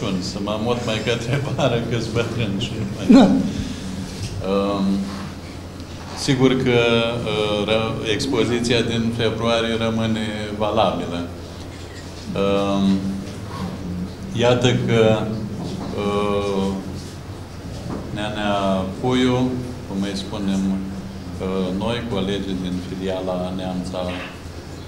Crăciun, să mă mut mai către vară câți bătrâni și mai... Uh, sigur că uh, expoziția din februarie rămâne valabilă. Uh, iată că uh, Neanea Puiu, cum îi spunem uh, noi, colegii din filiala Neamța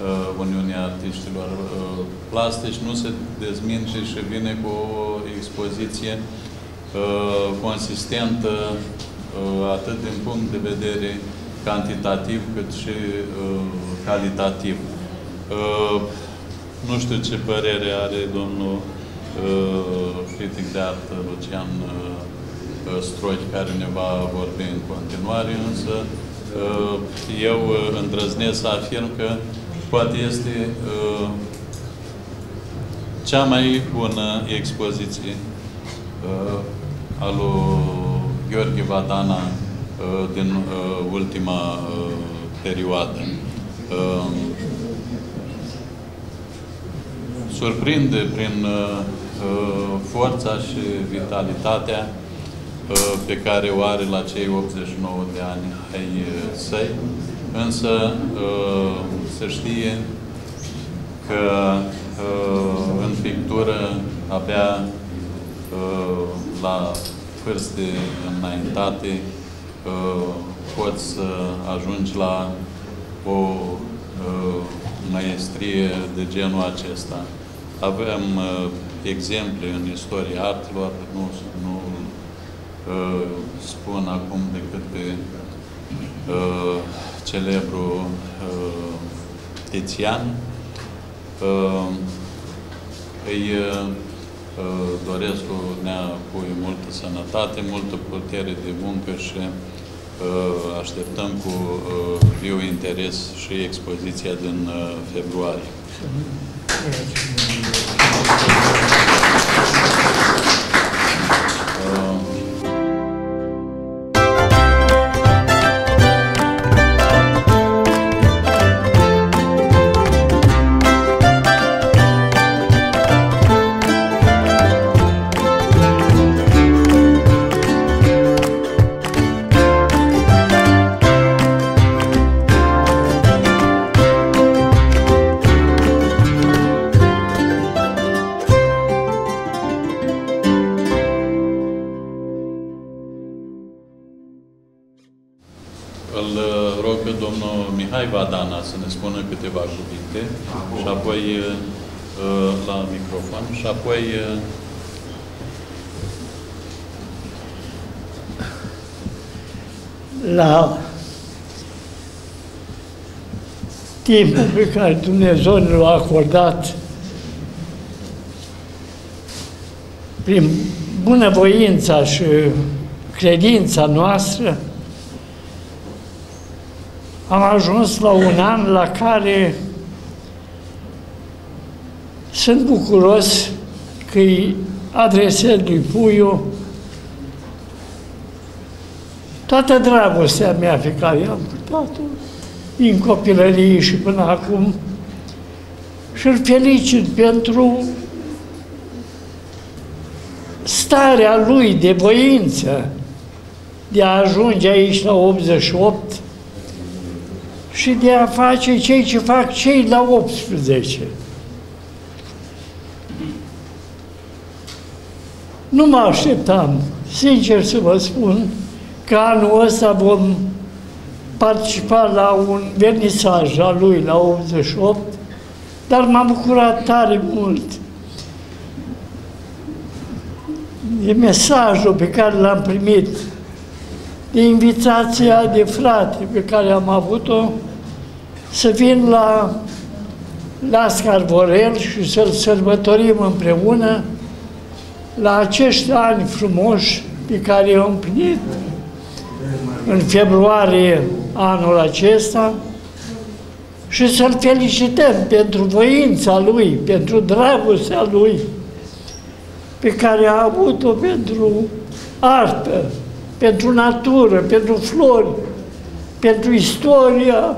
uh, Uniunii Artiștilor uh, Plastici, nu se dezminge și vine cu o expoziție uh, consistentă uh, atât din punct de vedere cantitativ cât și uh, calitativ. Uh, nu știu ce părere are domnul uh, critic de artă Lucian uh, Stroich, care ne va vorbi în continuare, însă uh, eu uh, îndrăznesc să afirm că poate este uh, cea mai bună expoziție a lui Gheorghe Vadana din ultima perioadă. Surprinde prin forța și vitalitatea pe care o are la cei 89 de ani ai săi, însă se știe că în pictură abia la vârste înaintate poți să ajungi la o maestrie de genul acesta. Avem exemple în istoria artelor, nu, nu uh, spun acum decât de uh, celebru uh, Tizian. Uh, îi uh, doresc cu Nea Pui multă sănătate, multă putere de muncă și uh, așteptăm cu uh, viu interes și expoziția din uh, februarie. Îl domnul Mihai Vadana să ne spună câteva cuvinte și apoi la microfon și apoi la timpul pe care Dumnezeu ne l-a acordat prin bunăvoința și credința noastră, am ajuns la un an la care sunt bucuros că îi adresez lui Puiu. Toată dragostea mea pe care am purtat-o din copilărie și până acum și îl felicit pentru starea lui de voință de a ajunge aici la 88 și de a face cei ce fac cei la 18. Nu mă așteptam, sincer să vă spun, că anul ăsta vom participa la un vernisaj al lui la 88, dar m-am bucurat tare mult de mesajul pe care l-am primit, de invitația de frate pe care am avut-o, să vin la Lascar Vorel și să-l sărbătorim împreună la acești ani frumoși pe care i-am împlinit în februarie anul acesta și să-l felicităm pentru voința lui, pentru dragostea lui pe care a avut-o pentru artă, pentru natură, pentru flori, pentru istoria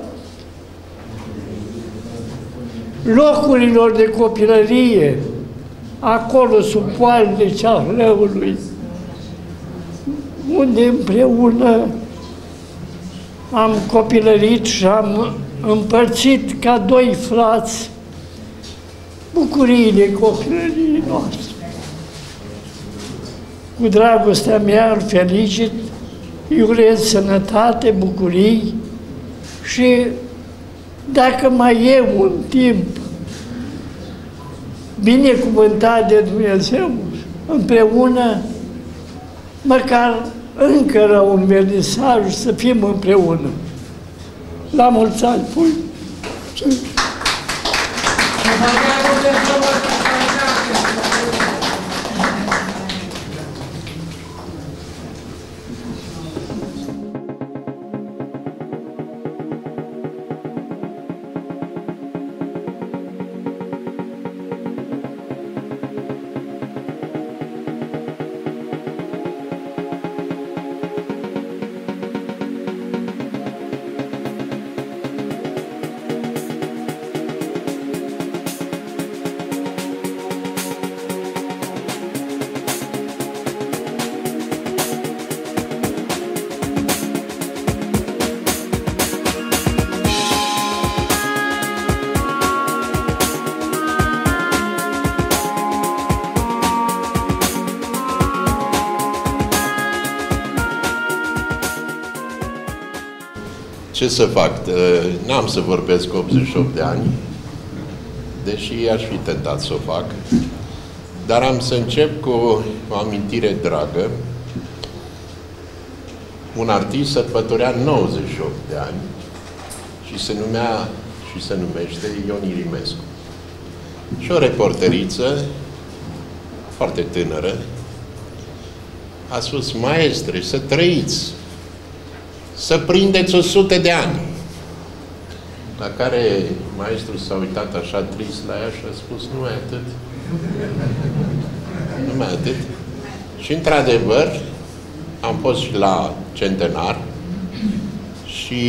locurilor de copilărie, acolo sub poalele ceahlăului, unde împreună am copilărit și am împărțit ca doi frați bucuriile copilăriei noastre. Cu dragostea mea îl felicit, îi urez sănătate, bucurii și dacă mai e un timp binecuvântat de Dumnezeu, împreună, măcar încă la un vernisaj să fim împreună. La mulți ani, pui! Ce să fac? Ă, n-am să vorbesc 88 de ani, deși aș fi tentat să o fac, dar am să încep cu o amintire dragă. Un artist sărbătorea 98 de ani și se numea și se numește Ion Irimescu. Și o reporteriță foarte tânără a spus, maestre, să trăiți, să prindeți o sută de ani. La care maestrul s-a uitat așa trist la ea și a spus, nu mai atât. Nu mai atât. Și într-adevăr, am fost și la centenar și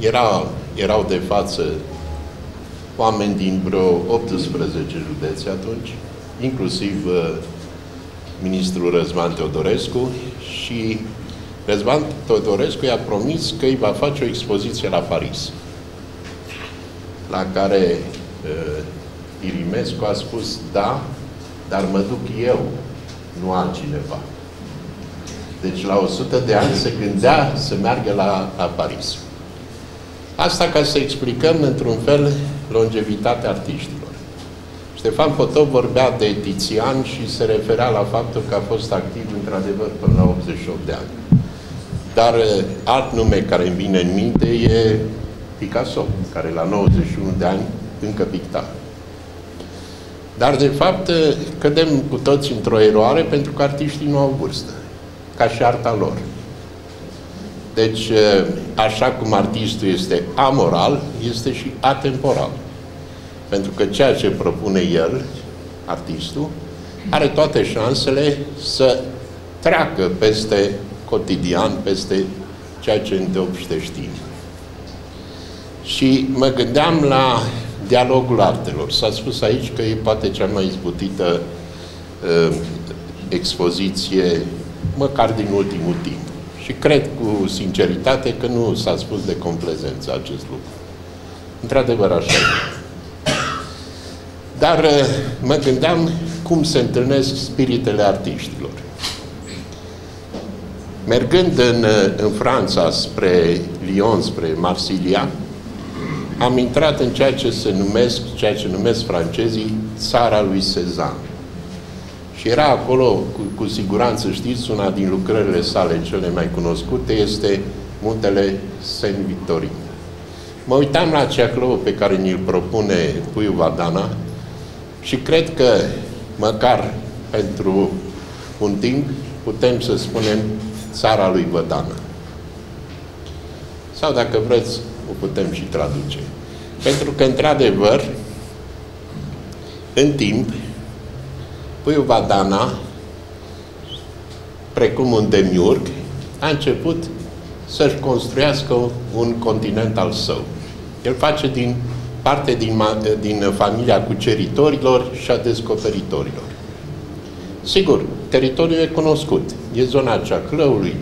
era, erau de față oameni din vreo 18 județe atunci, inclusiv uh, ministrul Răzvan Teodorescu și Răzvan Teodorescu i-a promis că îi va face o expoziție la Paris, la care uh, Irimescu a spus, da, dar mă duc eu, nu altcineva. Deci la 100 de ani se gândea să meargă la, la Paris. Asta ca să explicăm, într-un fel, longevitatea artiștilor. Ștefan Potop vorbea de Tizian și se referea la faptul că a fost activ, într-adevăr, până la 88 de ani. Dar uh, alt nume care îmi vine în minte e Picasso, care la 91 de ani încă picta. Dar, de fapt, uh, cădem cu toți într-o eroare pentru că artiștii nu au vârstă, ca și arta lor. Deci, uh, așa cum artistul este amoral, este și atemporal. Pentru că ceea ce propune el, artistul, are toate șansele să treacă peste cotidian peste ceea ce îndeopște știm. Și mă gândeam la dialogul artelor. S-a spus aici că e poate cea mai izbutită uh, expoziție, măcar din ultimul timp. Și cred cu sinceritate că nu s-a spus de complezență acest lucru. Într-adevăr, așa e. Dar uh, mă gândeam cum se întâlnesc spiritele artiștilor. Mergând în, în Franța spre Lyon, spre Marsilia, am intrat în ceea ce se numesc, ceea ce numesc francezii, țara lui Cezanne. Și era acolo, cu, cu siguranță știți, una din lucrările sale cele mai cunoscute este muntele Saint-Victorin. Mă uitam la ceaclău pe care ni-l propune Puiu Vadana și cred că, măcar pentru un timp, putem să spunem țara lui Vădană. Sau dacă vreți, o putem și traduce. Pentru că, într-adevăr, în timp, Puiul Vadana precum un demiurg, a început să-și construiască un continent al său. El face din parte din, din familia cuceritorilor și a descoperitorilor. Sigur, teritoriul e cunoscut, e zona aceea Clăului,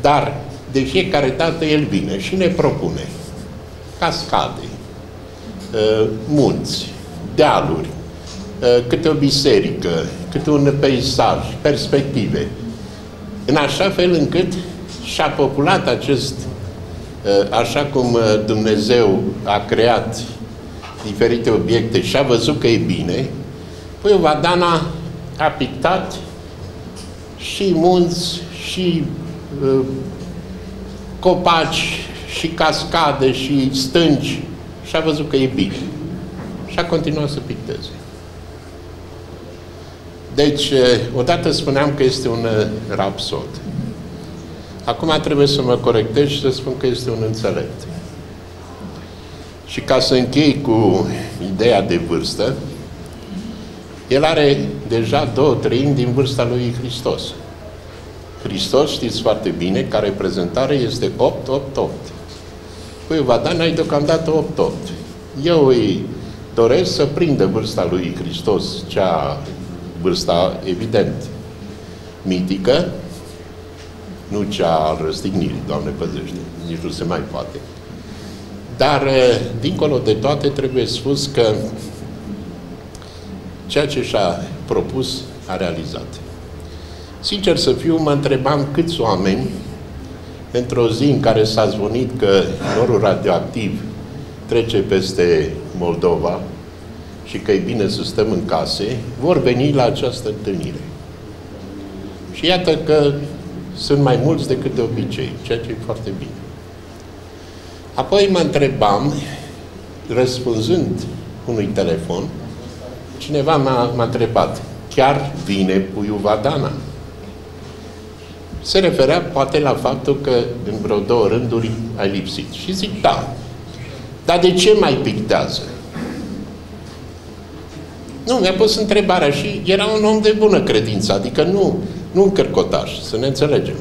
dar de fiecare dată el vine și ne propune cascade, ă, munți, dealuri, ă, câte o biserică, câte un peisaj, perspective, în așa fel încât și-a populat acest, ă, așa cum Dumnezeu a creat diferite obiecte și a văzut că e bine, păi Vadana a pictat și munți, și uh, copaci, și cascade, și stânci, și a văzut că e bine. Și a continuat să picteze. Deci, odată spuneam că este un rapsod. Acum trebuie să mă corectez și să spun că este un înțelept. Și ca să închei cu ideea de vârstă, el are deja două treimi din vârsta lui Hristos. Hristos, știți foarte bine, ca reprezentare este 8-8-8. Păi Vadan ai deocamdată 8-8. Eu îi doresc să prindă vârsta lui Hristos, cea vârsta evident mitică, nu cea al răstignirii, Doamne păzește, nici nu se mai poate. Dar, dincolo de toate, trebuie spus că ceea ce și-a propus, a realizat. Sincer să fiu, mă întrebam câți oameni, într-o zi în care s-a zvonit că norul radioactiv trece peste Moldova și că e bine să stăm în case, vor veni la această întâlnire. Și iată că sunt mai mulți decât de obicei, ceea ce e foarte bine. Apoi mă întrebam, răspunzând unui telefon, cineva m-a, întrebat, chiar vine puiul Vadana? Se referea poate la faptul că în vreo două rânduri ai lipsit. Și zic, da. Dar de ce mai pictează? Nu, mi-a pus întrebarea și era un om de bună credință, adică nu, nu un cărcotaș, să ne înțelegem.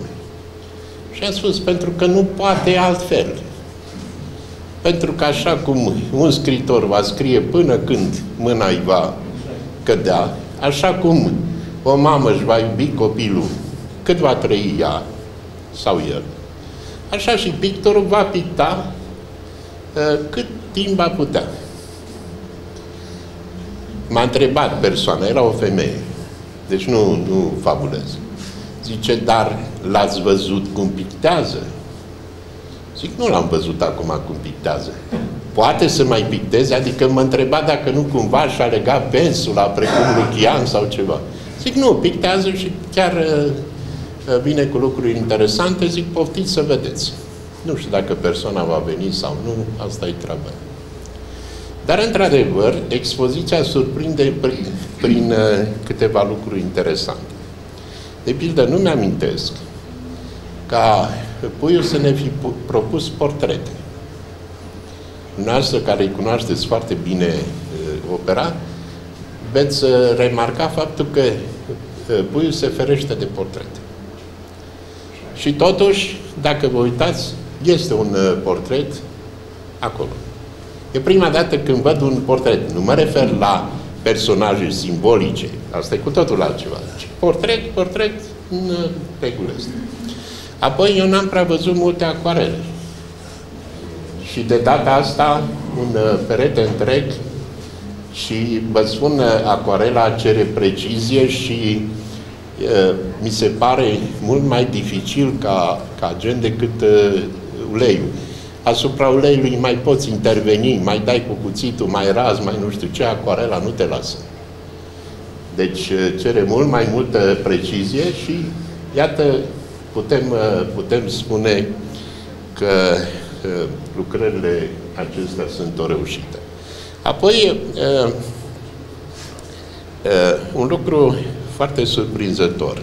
Și am spus, pentru că nu poate altfel. Pentru că așa cum un scritor va scrie până când mâna îi va cădea, așa cum o mamă își va iubi copilul cât va trăi ea sau el, așa și pictorul va picta uh, cât timp va putea. M-a întrebat persoana, era o femeie, deci nu, nu fabulez. Zice, dar l-ați văzut cum pictează? Zic, nu l-am văzut acum cum pictează poate să mai picteze, adică mă întreba dacă nu cumva și-a legat pensula, precum Luchian sau ceva. Zic, nu, pictează și chiar uh, uh, vine cu lucruri interesante, zic, poftiți să vedeți. Nu știu dacă persoana va veni sau nu, asta e treaba. Dar, într-adevăr, expoziția surprinde prin, prin uh, câteva lucruri interesante. De pildă, nu mi-amintesc ca puiul să ne fi propus portrete noastră care îi cunoașteți foarte bine uh, opera, veți uh, remarca faptul că uh, puiul se ferește de portrete. Și totuși, dacă vă uitați, este un uh, portret acolo. E prima dată când văd un portret. Nu mă refer la personaje simbolice. Asta e cu totul altceva. Deci, portret, portret, în uh, regulă Apoi eu n-am prea văzut multe acoarele. Și de data asta, un uh, perete întreg și vă spun, uh, acuarela cere precizie și uh, mi se pare mult mai dificil ca, ca gen decât uh, uleiul. Asupra uleiului mai poți interveni, mai dai cu cuțitul, mai raz, mai nu știu ce, acuarela nu te lasă. Deci uh, cere mult mai multă precizie și iată, putem, putem spune că lucrările acestea sunt o reușită. Apoi, un lucru foarte surprinzător.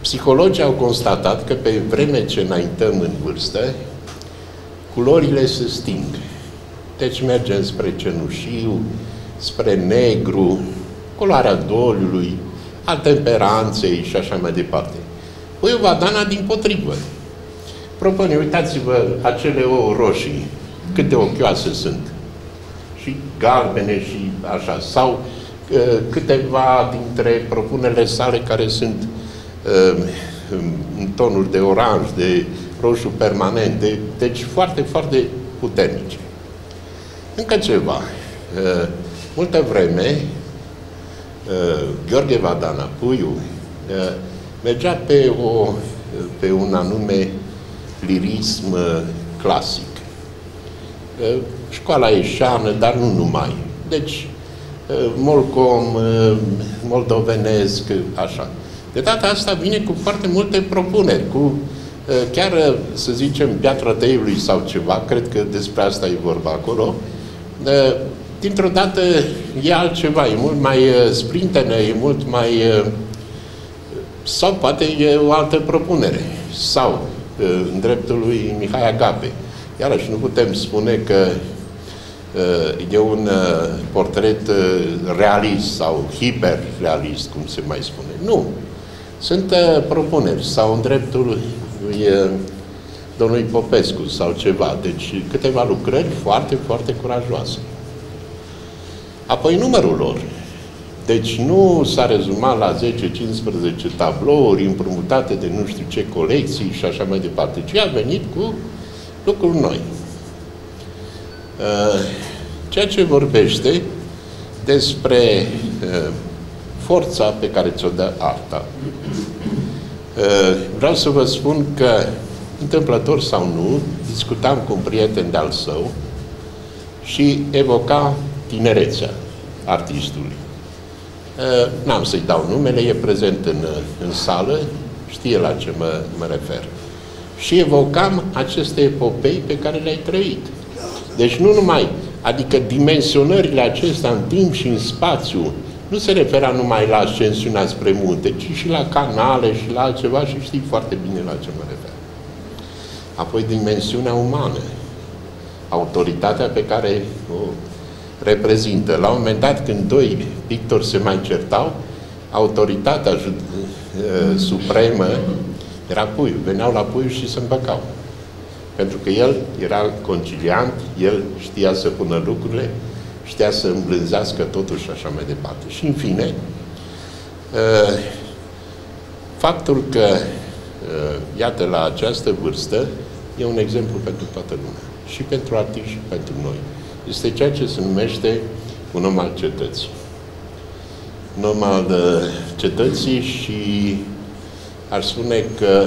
Psihologii au constatat că pe vreme ce înaintăm în vârstă, culorile se sting. Deci mergem spre cenușiu, spre negru, culoarea doliului, al temperanței și așa mai departe. Puiul Vadana din potrivă. Propune, uitați-vă acele ouă roșii, câte ochioase sunt. Și galbene și așa. Sau uh, câteva dintre propunerile sale care sunt uh, în tonuri de oranj, de roșu permanent, de, deci foarte, foarte puternice. Încă ceva. Uh, multă vreme, uh, Gheorghe Vadana, puiul, uh, mergea pe, o, pe un anume lirism uh, clasic. Uh, școala ieșeană, dar nu numai. Deci, uh, molcom, uh, moldovenesc, așa. De data asta vine cu foarte multe propuneri, cu uh, chiar, uh, să zicem, piatra teiului sau ceva, cred că despre asta e vorba acolo, uh, dintr-o dată e altceva, e mult mai sprintenă, e mult mai... sau poate e o altă propunere. Sau, în dreptul lui Mihai Agape. Iarăși nu putem spune că e un portret realist sau hiperrealist, cum se mai spune. Nu. Sunt propuneri. Sau în dreptul lui domnului Popescu sau ceva. Deci câteva lucrări foarte, foarte curajoase. Apoi numărul lor. Deci nu s-a rezumat la 10-15 tablouri împrumutate de nu știu ce colecții și așa mai departe, ci a venit cu lucruri noi. Uh, ceea ce vorbește despre uh, forța pe care ți-o dă arta. Uh, vreau să vă spun că, întâmplător sau nu, discutam cu un prieten de-al său și evoca tinerețea artistului. Uh, n-am să-i dau numele, e prezent în, în sală, știe la ce mă, mă refer. Și evocam aceste epopei pe care le-ai trăit. Deci nu numai, adică dimensionările acestea în timp și în spațiu, nu se refera numai la ascensiunea spre munte, ci și la canale și la altceva și știi foarte bine la ce mă refer. Apoi dimensiunea umană, autoritatea pe care o reprezintă. La un moment dat, când doi pictori se mai certau, autoritatea uh, supremă era puiul. Veneau la puiul și se împăcau. Pentru că el era conciliant, el știa să pună lucrurile, știa să îmblânzească totul și așa mai departe. Și în fine, uh, faptul că, uh, iată, la această vârstă, e un exemplu pentru toată lumea. Și pentru artiști și pentru noi este ceea ce se numește un om al cetății. Un om al uh, cetății și ar spune că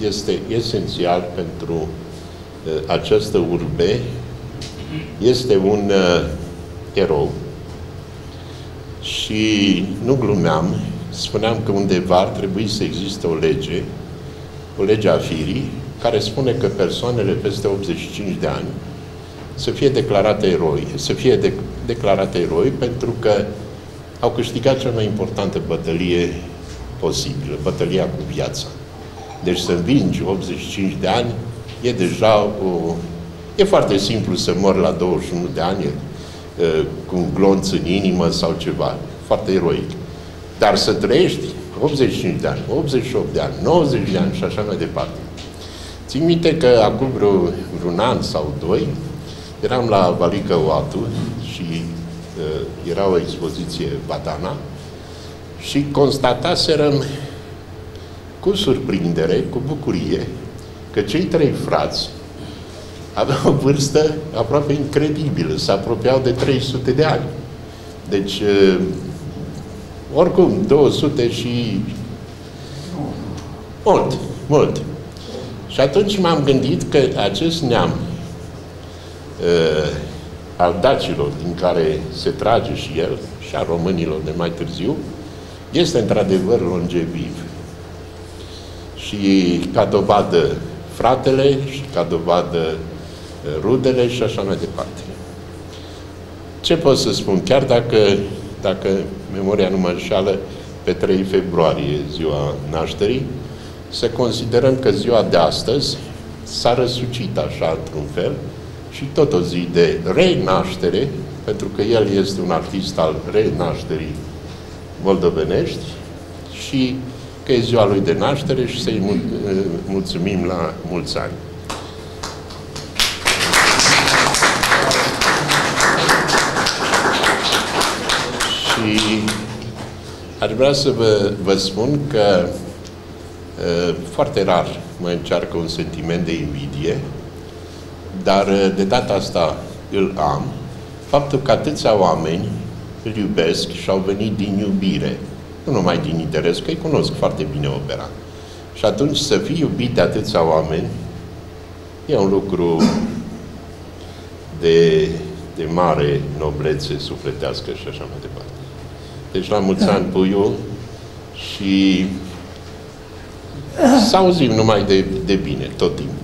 este esențial pentru uh, această urbe, este un uh, erou și nu glumeam, spuneam că undeva ar trebui să existe o lege, o lege a firii, care spune că persoanele peste 85 de ani să fie declarate eroi, să fie de, declarate eroi pentru că au câștigat cea mai importantă bătălie posibilă, bătălia cu viața. Deci să învingi 85 de ani e deja o... E foarte simplu să mor la 21 de ani cu un glonț în inimă sau ceva. Foarte eroic. Dar să trăiești 85 de ani, 88 de ani, 90 de ani și așa mai departe. Țin minte că acum vreo, vreun an sau doi, Eram la Valică Oatu și uh, era o expoziție Badana și constataserăm cu surprindere, cu bucurie, că cei trei frați aveau o vârstă aproape incredibilă, se apropiau de 300 de ani. Deci, uh, oricum, 200 și... Mult, mult. Și atunci m-am gândit că acest neam uh, al dacilor din care se trage și el, și a românilor de mai târziu, este într-adevăr longeviv. Și ca dovadă fratele și ca dovadă uh, rudele și așa mai departe. Ce pot să spun? Chiar dacă, dacă memoria nu mă înșală, pe 3 februarie, ziua nașterii, să considerăm că ziua de astăzi s-a răsucit așa, într-un fel, și tot o zi de renaștere, pentru că el este un artist al renașterii moldovenești, și că e ziua lui de naștere și să-i mulțumim la mulți ani. Și aș vrea să vă, vă spun că foarte rar mă încearcă un sentiment de invidie, dar de data asta îl am, faptul că atâția oameni îl iubesc și au venit din iubire, nu numai din interes, că îi cunosc foarte bine opera. Și atunci să fii iubit de atâția oameni e un lucru de, de mare noblețe sufletească și așa mai departe. Deci la mulți ani, Puiu, și să auzim numai de, de bine, tot timpul.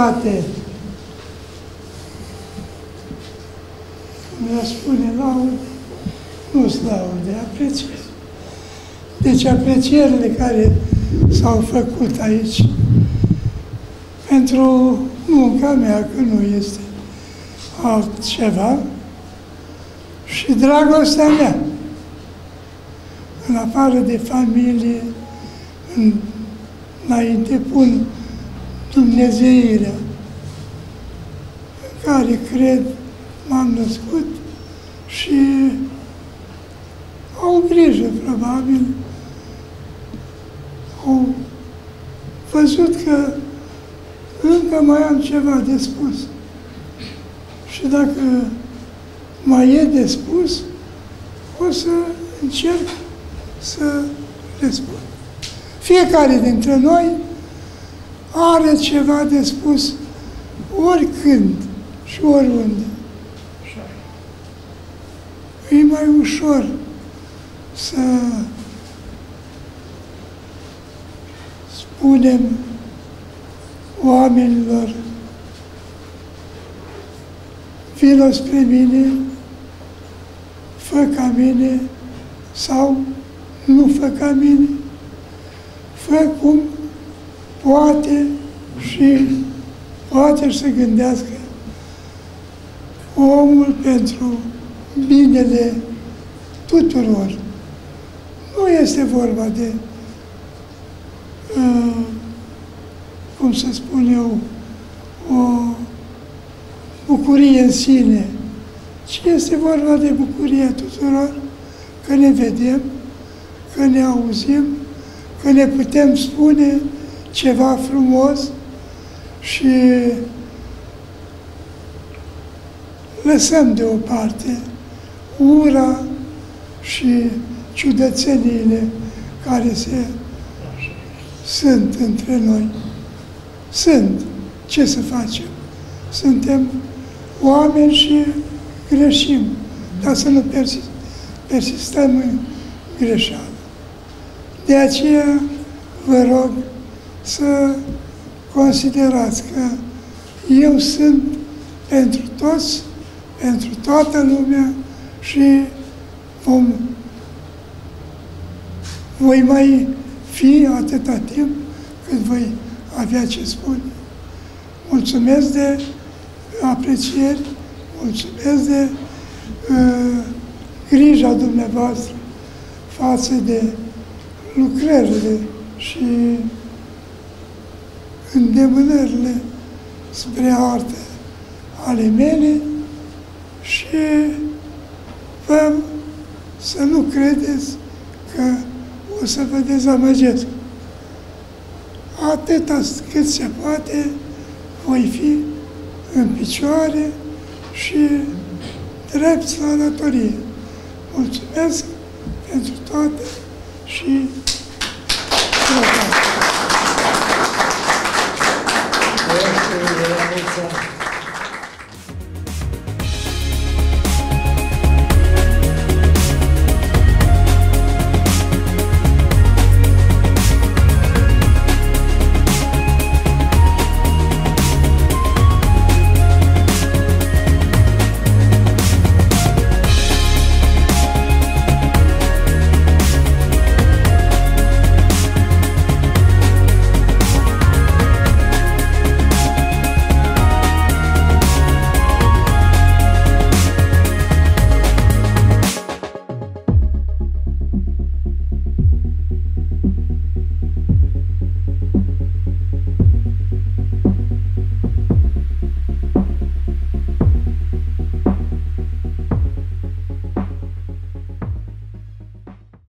Toate, cum spune, laude, nu sunt laude, aprecieri. Deci aprecierile care s-au făcut aici pentru munca mea, că nu este altceva, și dragostea mea, în afară de familie, în înainte pun Dumnezeirea în care cred m-am născut și au grijă, probabil, au văzut că încă mai am ceva de spus. Și dacă mai e de spus, o să încerc să le spun. Fiecare dintre noi are ceva de spus oricând și oriunde. E mai ușor să spunem oamenilor vină spre mine, fă ca mine sau nu fă ca mine fă cum poate și poate să gândească omul pentru binele tuturor. Nu este vorba de, uh, cum să spun eu, o bucurie în sine, ci este vorba de bucuria tuturor că ne vedem, că ne auzim, că ne putem spune ceva frumos și lăsăm deoparte ura și ciudățeniile care se sunt între noi. Sunt. Ce să facem? Suntem oameni și greșim, dar să nu persistăm în greșeală. De aceea vă rog să considerați că eu sunt pentru toți, pentru toată lumea și vom, voi mai fi atâta timp cât voi avea ce spune. Mulțumesc de aprecieri, mulțumesc de uh, grija dumneavoastră față de lucrările și îndemânările spre artă ale mele și vă să nu credeți că o să vă dezamăgesc. Atâta cât se poate, voi fi în picioare și drept la datorie. Mulțumesc pentru toate și Thank you.